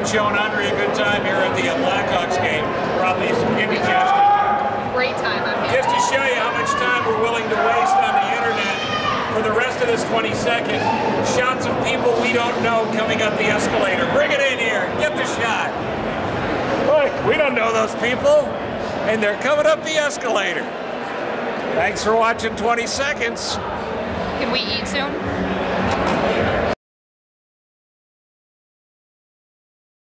and showing Andre a good time here at the uh, Blackhawks game. Probably some indigestion. Great time up here. Just to show you how much time we're willing to waste on the internet for the rest of this 20 second, shots of people we don't know coming up the escalator. Bring it in here. Get the shot. Look, we don't know those people, and they're coming up the escalator. Thanks for watching 20 seconds. Can we eat soon?